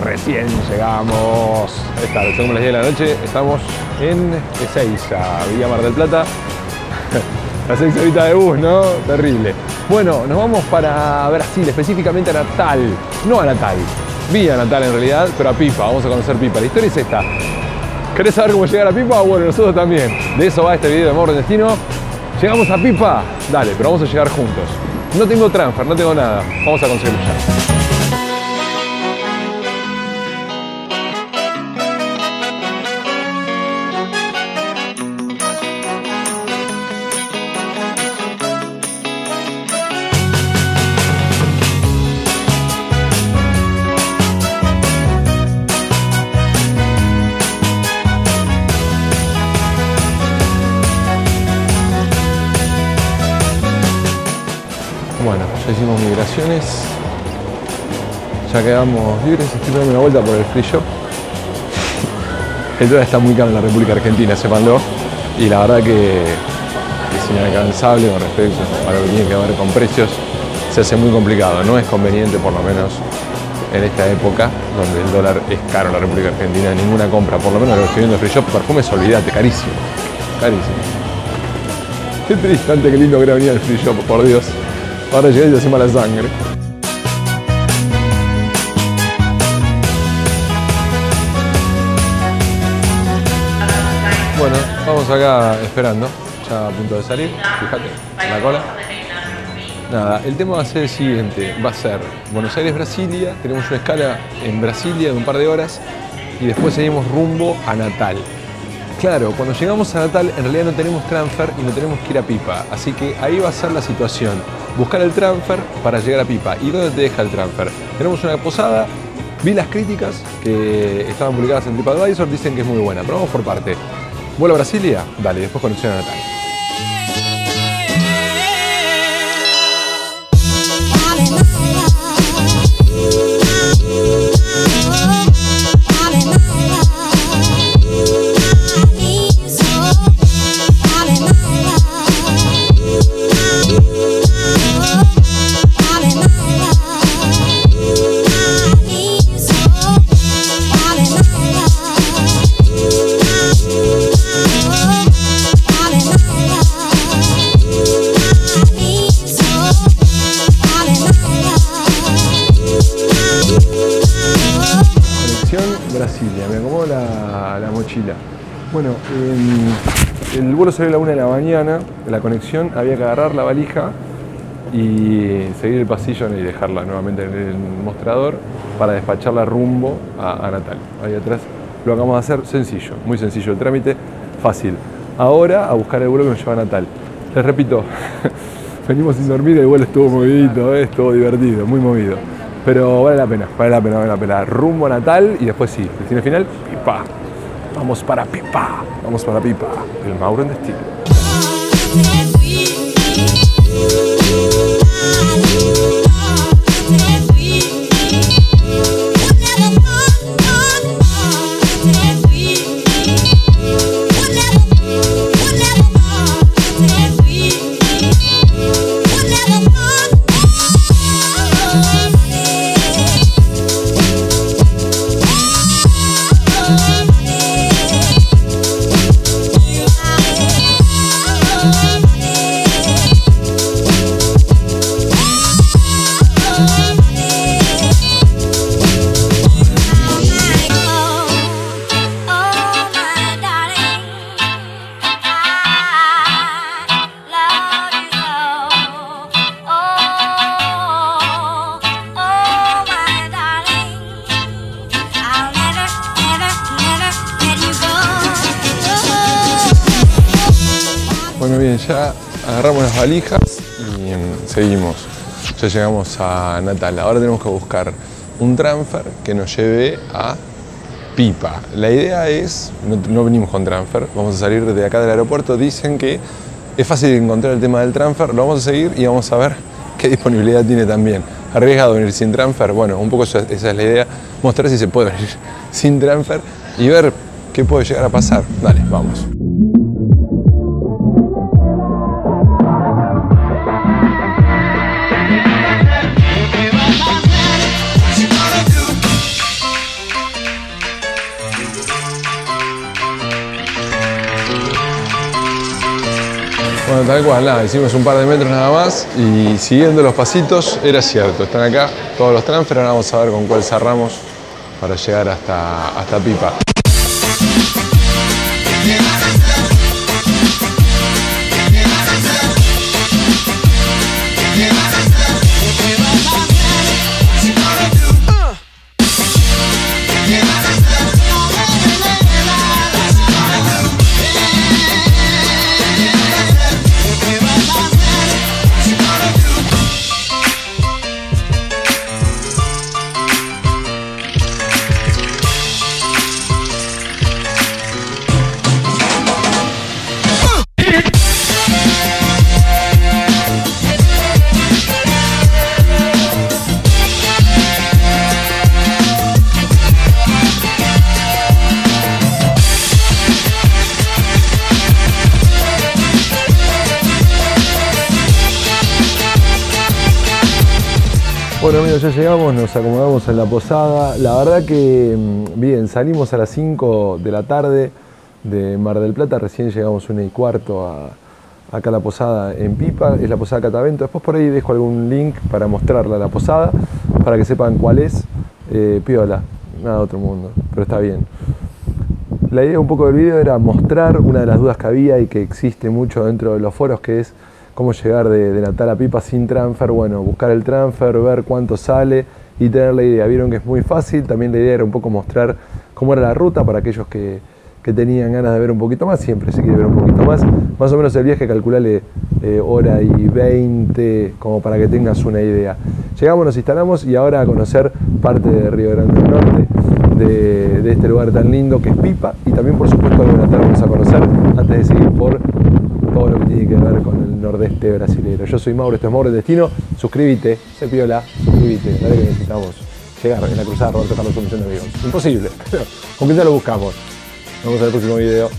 recién llegamos. Esta, como les 10 de la noche, estamos en Ezeiza, Villa Mar del Plata. Las seis horitas de bus, ¿no? Terrible. Bueno, nos vamos para Brasil, específicamente a Natal. No a Natal, Villa Natal en realidad, pero a Pipa. Vamos a conocer Pipa. La historia es esta. ¿Querés saber cómo llegar a Pipa? Bueno, nosotros también. De eso va este video de Amor en Destino. ¿Llegamos a Pipa? Dale, pero vamos a llegar juntos. No tengo transfer, no tengo nada. Vamos a conseguirlo ya. Bueno, ya hicimos migraciones. Ya quedamos libres. Estoy dando una vuelta por el free shop. El dólar está muy caro en la República Argentina, sépanlo. Y la verdad que es inalcanzable con respecto a lo que tiene que ver con precios. Se hace muy complicado. No es conveniente, por lo menos en esta época, donde el dólar es caro en la República Argentina. Ninguna compra, por lo menos lo que estoy viendo en free shop, perfumes, olvídate, carísimo. Carísimo. Qué triste, qué lindo que era venir al free shop, por Dios. Llegué y hace mala sangre. Bueno, vamos acá esperando, ya a punto de salir, fíjate, la cola. Nada, el tema va a ser el siguiente, va a ser Buenos Aires-Brasilia, tenemos una escala en Brasilia de un par de horas y después seguimos rumbo a Natal. Claro, cuando llegamos a Natal en realidad no tenemos transfer y no tenemos que ir a Pipa, así que ahí va a ser la situación buscar el transfer para llegar a Pipa. ¿Y dónde te deja el transfer? Tenemos una posada, vi las críticas que estaban publicadas en TripAdvisor, dicen que es muy buena, pero vamos por parte. ¿Vuelo a Brasilia? Dale, después conexión a Natal. La, mochila. Bueno, el vuelo salió a la una de la mañana, la conexión, había que agarrar la valija y seguir el pasillo y dejarla nuevamente en el mostrador para despacharla rumbo a, Natal. Ahí atrás lo acabamos de hacer sencillo, muy sencillo el trámite, fácil. Ahora a buscar el vuelo que nos lleva a Natal. Les repito, venimos sin dormir, el vuelo estuvo movidito, eh, estuvo divertido, muy movido. Pero vale la pena, vale la pena, vale la pena. Rumbo a Natal y después sí, destino final, Pipa. Vamos para Pipa, vamos para Pipa. El Mauro en destino. Bien, ya agarramos las valijas y seguimos. Ya llegamos a Natal. Ahora tenemos que buscar un transfer que nos lleve a Pipa. La idea es, no, venimos con transfer, vamos a salir de acá del aeropuerto. Dicen que es fácil encontrar el tema del transfer, lo vamos a seguir y vamos a ver qué disponibilidad tiene también. Arriesgado venir sin transfer, bueno, un poco esa es la idea, mostrar si se puede venir sin transfer y ver qué puede llegar a pasar. Dale, vamos. Tal nada, hicimos un par de metros nada más y siguiendo los pasitos era cierto, están acá todos los transfer, ahora vamos a ver con cuál cerramos para llegar hasta, hasta Pipa. Bueno amigos, ya llegamos, nos acomodamos en la posada. La verdad que, mm, bien, salimos a las 5 de la tarde de Mar del Plata, recién llegamos una y cuarto a, acá a la posada en Pipa, es la posada Catavento. Después por ahí dejo algún link para mostrarla la posada, para que sepan cuál es. Eh, piola, nada de otro mundo, pero está bien. La idea un poco del video era mostrar una de las dudas que había y que existe mucho dentro de los foros, que es cómo llegar de, Natal a Pipa sin transfer, bueno, buscar el transfer, ver cuánto sale y tener la idea. Vieron que es muy fácil, también la idea era un poco mostrar cómo era la ruta para aquellos que, tenían ganas de ver un poquito más, siempre se quiere ver un poquito más. Más o menos el viaje calculale eh, hora y 20, como para que tengas una idea. Llegamos, nos instalamos y ahora a conocer parte de Río Grande del Norte, de, de este lugar tan lindo que es Pipa y también por supuesto algo de Natal vamos a conocer antes de seguir por todo lo que tiene que ver con el nordeste brasileño. Yo soy Mauro, esto es Mauro el Destino. Suscríbete, se piola, suscríbete. Dale que necesitamos llegar en la cruzada Roberto Carlos Solución de Amigos. Imposible, pero con que ya lo buscamos. Nos vemos en el próximo video.